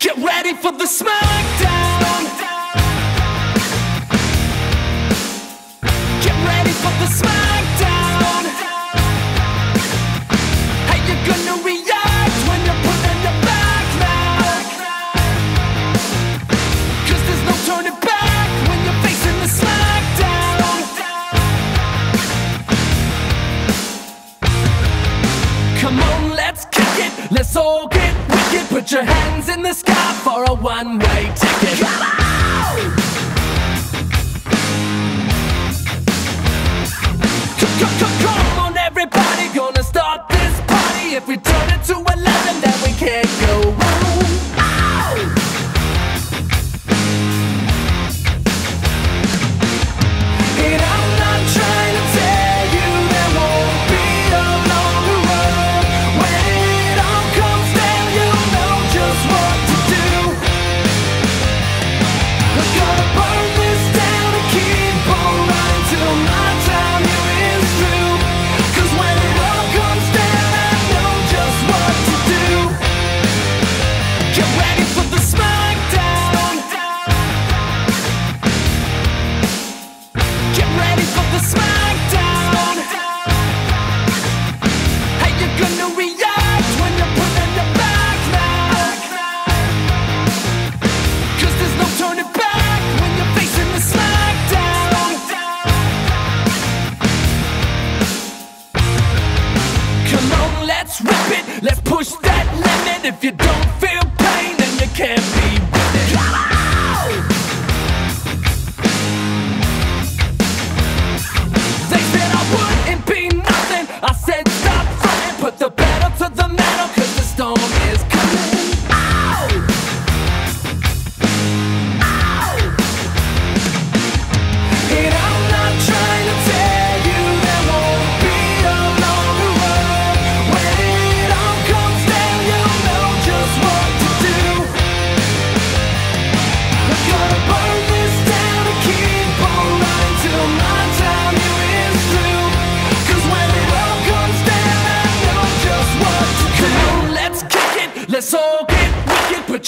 Get ready for the smackdown. Get ready for the smackdown. How you gonna react when you're put in the back Cause there's no turning back when you're facing the smackdown. Come on, let's kick it. Let's all get wicked. Put your hands in the sky for a one-way ticket. if you don't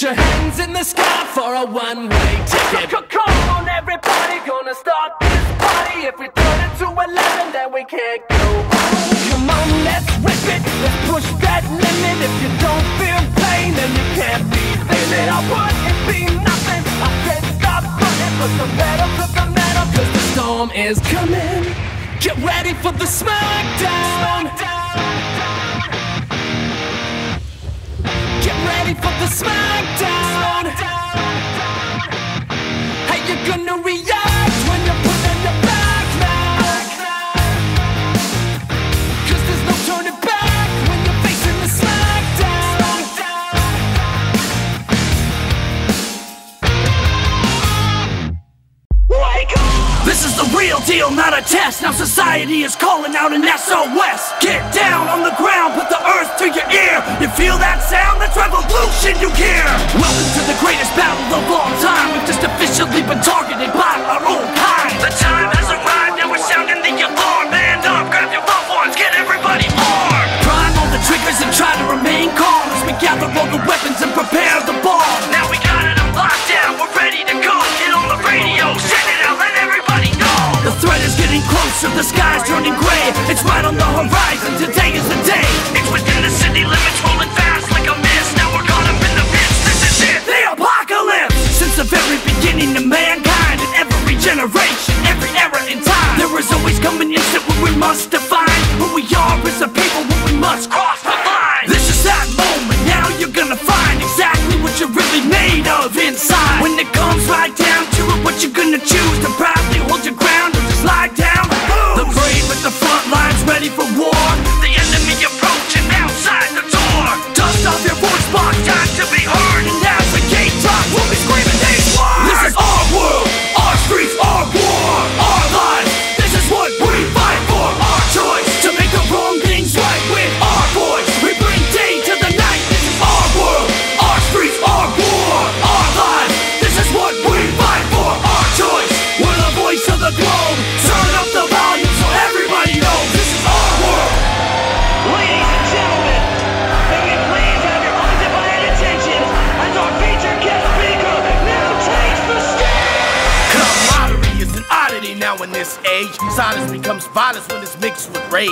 Your hands in the sky for a one-way ticket. C -c Come on, everybody, gonna start this party. If we turn it to 11, then we can't go home. Come on, let's rip it. Let's push that limit. If you don't feel pain, then you can't be thinking. I wouldn't be nothing. I said stop running, but the metal to the metal, cause the storm is coming. Get ready for the smackdown. smackdown. ready for the smackdown. How you gonna react when you're put in the back now? Cause there's no turning back when you're facing the smackdown. Wake up! This is the real deal, not a test. Now society is calling out an SOS. Get down on the ground, put the earth to your ear. You feel that sound? shit you care Welcome to the greatest battle of all time. We've just officially been targeted by our own kind. The time Silence becomes violence when it's mixed with rage.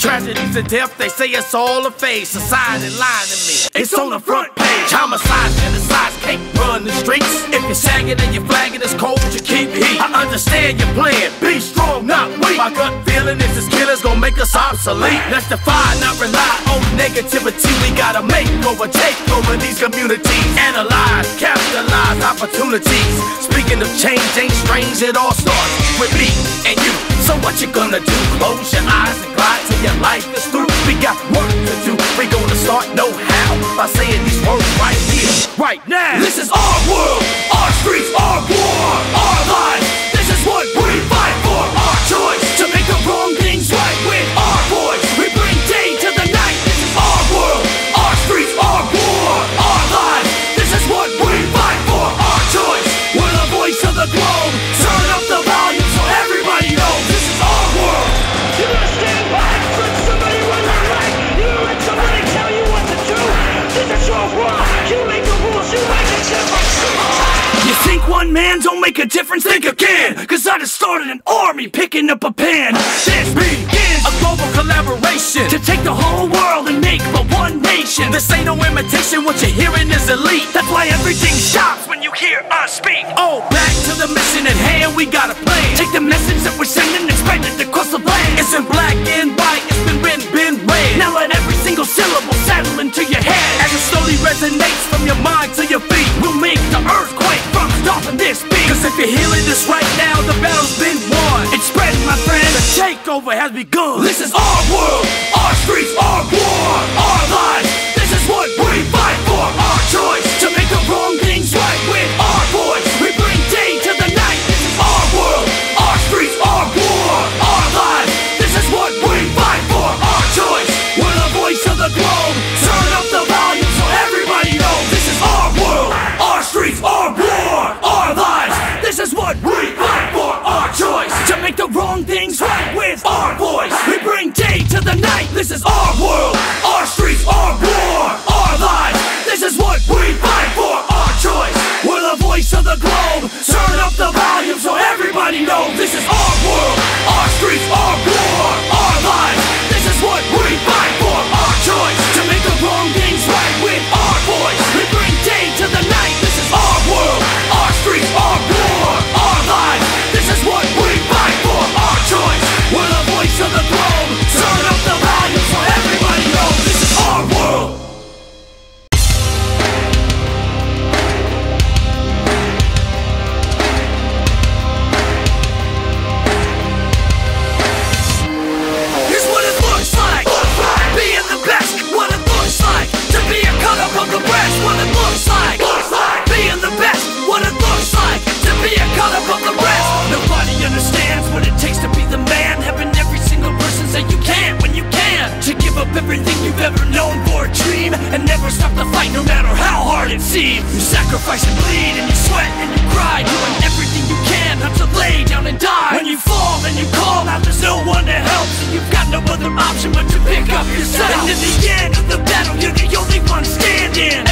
Tragedies and death, they say it's all a phase. Society lying to me. It's on the front page. Homicide, genocide, can't run the streets. If you're sagging and you're flagging, it's cold, but you keep heat. I understand your plan. Be strong, not weak. My gut feeling is this killer's gonna make us obsolete. Let's defy, not rely on negativity. We gotta make over, take over these communities. Analyze, capitalize opportunities. Speaking of change, ain't strange, it all starts with me and you. So what you gonna do? Close your eyes and glide till your life is through. We got work to do. We gonna start no how by saying these words right here, right now. This is our world, our streets, our war, our lives. Make a difference? Think again. Cause I just started an army picking up a pen. This begins A global collaboration. to take the whole world and make but one nation. This ain't no imitation. What you're hearing is elite. That's why everything stops when you hear us speak. Oh, back to the mission at hand. We got a plan. Take the message that we're sending and spread it across the you're hearing this right now, the battle's been won. It's spreading, my friend. The takeover has begun. This is the globe. Turn up the volume so everybody knows. This is our world, our streets, our war, our lives. This is what we fight for, our choice seems You sacrifice and bleed and you sweat and you cry Doing everything you can not to lay down and die. When you fall and you call out there's no one to help So you've got no other option but to pick up yourself. And in the end of the battle you're the only one standing